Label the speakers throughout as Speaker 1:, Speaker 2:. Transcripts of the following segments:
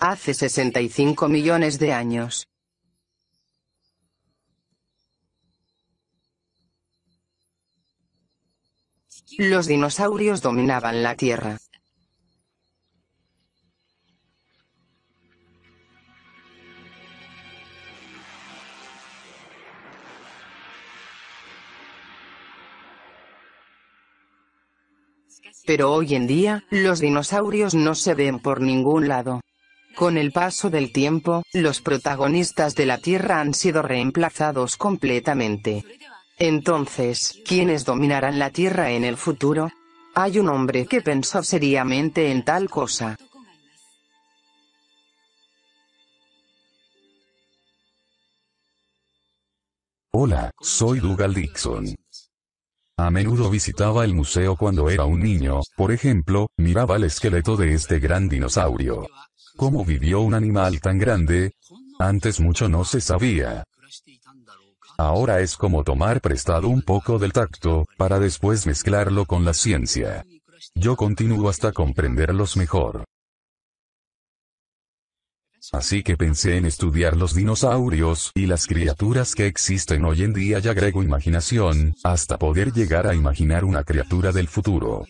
Speaker 1: Hace 65 millones de años. Los dinosaurios dominaban la Tierra. Pero hoy en día, los dinosaurios no se ven por ningún lado. Con el paso del tiempo, los protagonistas de la Tierra han sido reemplazados completamente. Entonces, ¿quiénes dominarán la Tierra en el futuro? Hay un hombre que pensó seriamente en tal cosa.
Speaker 2: Hola, soy Dougal Dixon. A menudo visitaba el museo cuando era un niño, por ejemplo, miraba el esqueleto de este gran dinosaurio. ¿Cómo vivió un animal tan grande? Antes mucho no se sabía. Ahora es como tomar prestado un poco del tacto, para después mezclarlo con la ciencia. Yo continúo hasta comprenderlos mejor. Así que pensé en estudiar los dinosaurios y las criaturas que existen hoy en día y agrego imaginación, hasta poder llegar a imaginar una criatura del futuro.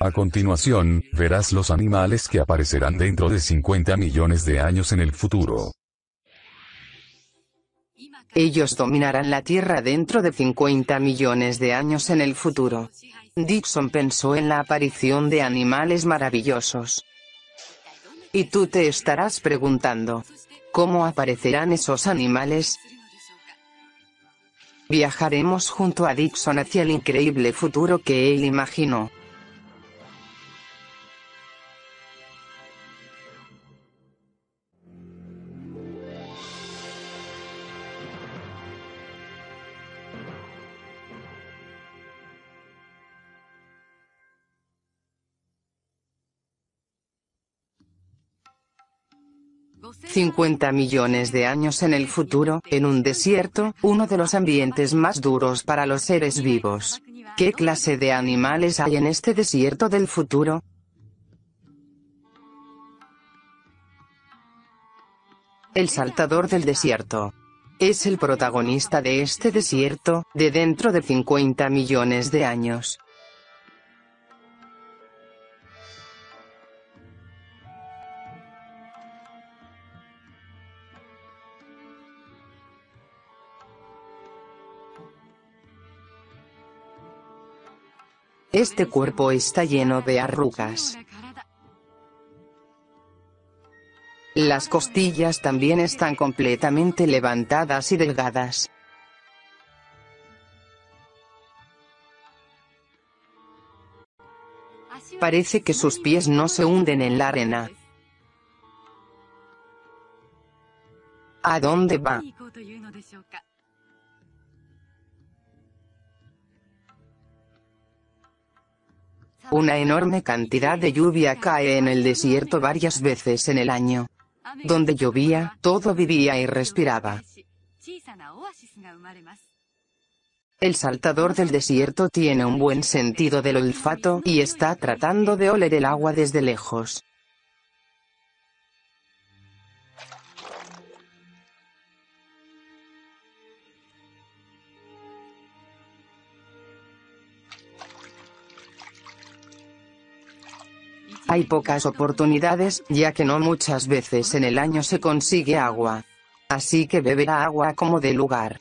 Speaker 2: A continuación, verás los animales que aparecerán dentro de 50 millones de años en el futuro.
Speaker 1: Ellos dominarán la Tierra dentro de 50 millones de años en el futuro. Dixon pensó en la aparición de animales maravillosos. Y tú te estarás preguntando, ¿cómo aparecerán esos animales? Viajaremos junto a Dixon hacia el increíble futuro que él imaginó. 50 millones de años en el futuro, en un desierto, uno de los ambientes más duros para los seres vivos. ¿Qué clase de animales hay en este desierto del futuro? El saltador del desierto. Es el protagonista de este desierto, de dentro de 50 millones de años. Este cuerpo está lleno de arrugas. Las costillas también están completamente levantadas y delgadas. Parece que sus pies no se hunden en la arena. ¿A dónde va? Una enorme cantidad de lluvia cae en el desierto varias veces en el año. Donde llovía, todo vivía y respiraba. El saltador del desierto tiene un buen sentido del olfato y está tratando de oler el agua desde lejos. Hay pocas oportunidades, ya que no muchas veces en el año se consigue agua. Así que beberá agua como de lugar.